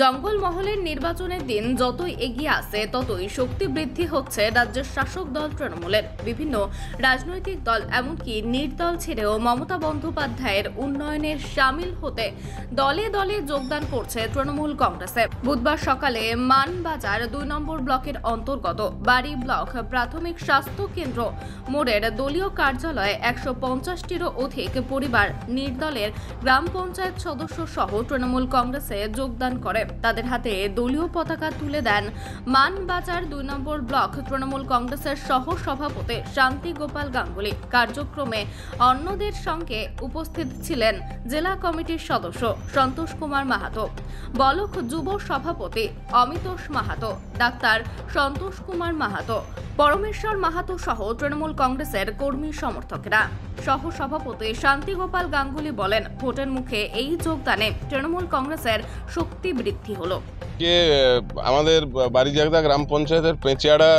জঙ্গলমহলের নির্বাচনের দিন যতই এগিয়ে আসে, ততই শক্তি বৃদ্ধি হচ্ছে রাজ্যের শাসক দল তৃণমূলের। বিভিন্ন রাজনৈতিক দল, এমনকি নির্দল ছেড়েও মমতা বন্দ্যোপাধ্যায়ের উন্নয়নের সামিল হতে দলে দলে যোগদান করছে তৃণমূল কংগ্রেসে। বুধবার সকালে মানবাজার দুই নম্বর ব্লকের অন্তর্গত বাড়ি ব্লক প্রাথমিক স্বাস্থ্য কেন্দ্র মোড়ের দলীয় কার্যালয়ে একশো পঞ্চাশটিরও অধিক পরিবার নির্দলের গ্রাম পঞ্চায়েত সদস্য সহ তৃণমূল কংগ্রেসে যোগদান করে। তাদের হাতে দলীয় পতাকা তুলে দেন। মানবাজার দুই নম্বর ব্লক তৃণমূল কংগ্রেসের সহ সভাপতি শান্তি গোপাল গাঙ্গুলি। কার্যক্রমে অন্যদের সঙ্গে উপস্থিত ছিলেন জেলা কমিটির সদস্য সন্তোষ কুমার মাহাতো, বলক যুব সভাপতি অমিতোষ মাহাতো, ডাক্তার সন্তোষ কুমার মাহাতো পরমেশ্বর মাহাতো সহ তৃণমূল কংগ্রেসের কর্মী সমর্থকেরা। সহ সভাপতি শান্তিগোপাল গাঙ্গুলি বলেন, ভোটের মুখে এই যোগদানে তৃণমূল কংগ্রেসের শক্তি বৃদ্ধি হলো। যে আমাদের বাড়িজাগদা গ্রাম পঞ্চায়েতের পেঁচিয়াড়া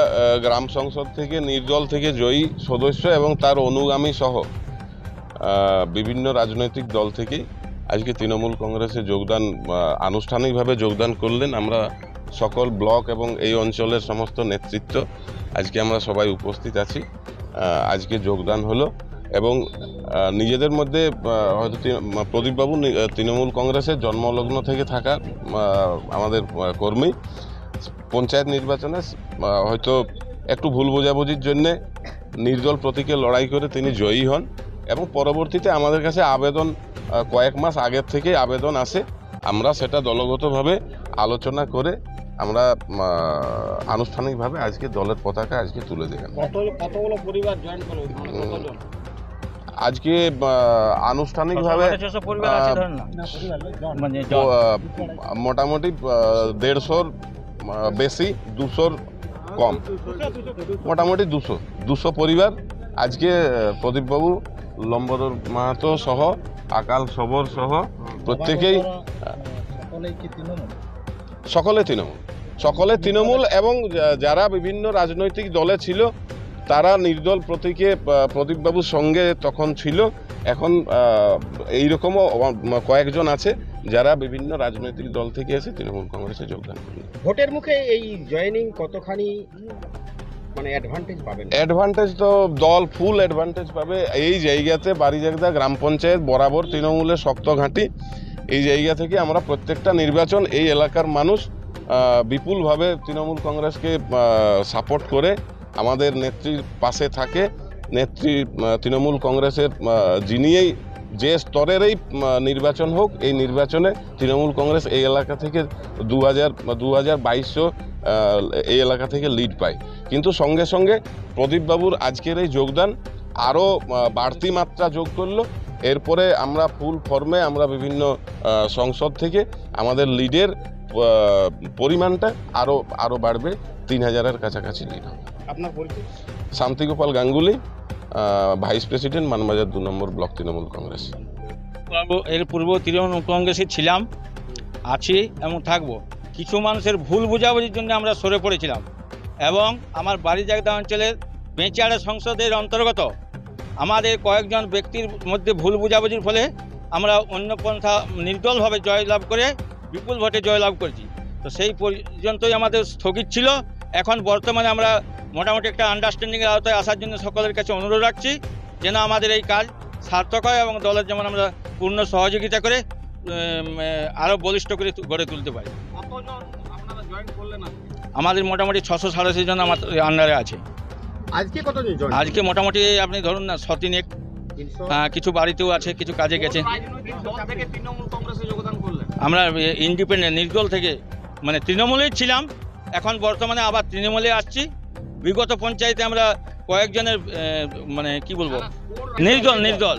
গ্রাম সংসদ থেকে নির্দল থেকে জয়ী সদস্য এবং তার অনুগামী সহ বিভিন্ন রাজনৈতিক দল থেকে আজকে তৃণমূল কংগ্রেসে যোগদান আনুষ্ঠানিকভাবে যোগদান করলেন। আমরা সকল ব্লক এবং এই অঞ্চলের সমস্ত নেতৃত্ব আজকে আমরা সবাই উপস্থিত আছি। আজকে যোগদান হলো এবং নিজেদের মধ্যে হয়তো প্রদীপবাবু তৃণমূল কংগ্রেসের জন্মলগ্ন থেকে থাকা আমাদের কর্মী। পঞ্চায়েত নির্বাচনে হয়তো একটু ভুল বোঝাবুঝির জন্যে নির্দল প্রতীকে লড়াই করে তিনি জয়ী হন এবং পরবর্তীতে আমাদের কাছে আবেদন কয়েক মাস আগের থেকে আবেদন আসে। আমরা সেটা দলগতভাবে আলোচনা করে আমরা আনুষ্ঠানিকভাবে আজকে দলের পতাকা আজকে তুলে দিলাম কত কতগুলো পরিবার জয়েন করবে? মানে আজকে আনুষ্ঠানিকভাবে পরিবার আছে আহ, ধরেন না। মানে মোটামুটি দেড়শোর বেশি দুশোর কম। মোটামুটি দুশো দুশো পরিবার। আজকে প্রদীপবাবু লম্বদর মাহাতো সহ আকাল সবর সহ প্রত্যেকেই কি তৃণমূল? সকলে তৃণমূল। সকলে তৃণমূল এবং যারা বিভিন্ন রাজনৈতিক দলে ছিল, তারা নির্দল প্রতীকে প্রদীপবাবুর সঙ্গে তখন ছিল। এখন এই রকমও কয়েকজন আছে যারা বিভিন্ন রাজনৈতিক দল থেকে এসে তৃণমূল কংগ্রেসে যোগদান ভোটের মুখে এই জয়নিং কতখানি মানে অ্যাডভান্টেজ পাবেন। অ্যাডভান্টেজ তো দল ফুল অ্যাডভান্টেজ পাবে। এই জায়গাতে বাড়িজাগদা গ্রাম পঞ্চায়েত বরাবর তৃণমূলের শক্ত ঘাঁটি। এই জায়গা থেকে আমরা প্রত্যেকটা নির্বাচন এই এলাকার মানুষ বিপুলভাবে তৃণমূল কংগ্রেসকে সাপোর্ট করে আমাদের নেত্রীর পাশে থাকে। নেত্রী তৃণমূল কংগ্রেসের যিনিই যে স্তরেরই নির্বাচন হোক এই নির্বাচনে তৃণমূল কংগ্রেস এই এলাকা থেকে দু হাজার দু হাজার বাইশশো এই এলাকা থেকে লিড পায়। কিন্তু সঙ্গে সঙ্গে প্রদীপবাবুর আজকের এই যোগদান আরও বাড়তি মাত্রা যোগ করল। এরপরে আমরা ফুল ফর্মে আমরা বিভিন্ন সংসদ থেকে আমাদের লিডের পরিমাণটা আরও আরও বাড়বে। তিন হাজারের কাছাকাছি লিড হবে। আপনার পরিচয়? শান্তিগোপাল গাঙ্গুলি। ভাইস প্রেসিডেন্ট মানবাজার দু নম্বর ব্লক তৃণমূল কংগ্রেস। এর পূর্ব তৃণমূল কংগ্রেসে ছিলাম, আছি এবং থাকব। কিছু মানুষের ভুল বোঝাবুঝির জন্য আমরা সরে পড়েছিলাম এবং আমার বাড়ি জাগদা অঞ্চলের বেঁচাড়া সংসদের অন্তর্গত আমাদের কয়েকজন ব্যক্তির মধ্যে ভুল বোঝাবুঝির ফলে আমরা অন্য পন্থা নির্দলভাবে জয়লাভ করে বিপুল ভোটে জয়লাভ করেছি। তো সেই পর্যন্তই আমাদের স্থগিত ছিল। এখন বর্তমানে আমরা মোটামুটি একটা আন্ডারস্ট্যান্ডিংয়ের আওতায় আসার জন্য সকলের কাছে অনুরোধ রাখছি যেন আমাদের এই কাজ সার্থক হয় এবং দলের যেমন আমরা পূর্ণ সহযোগিতা করে আরও বলিষ্ঠ করে গড়ে তুলতে পারি? আমাদের মোটামুটি ছশো সাড়ে জন আমার আন্ডারে আছে। আজকে কতজন আজকে মোটামুটি আপনি ধরুন না সতিনেক তিনশো? কিছু বাড়িতেও আছে কিছু কাজে গেছে। আমরা ইন্ডিপেন্ডেন্ট নির্দল থেকে মানে তৃণমূলেই ছিলাম এখন বর্তমানে আবার তৃণমূলে আসছি। বিগত পঞ্চায়েতে আমরা কয়েকজনের মানে কি বলব? নির্দল নির্দল।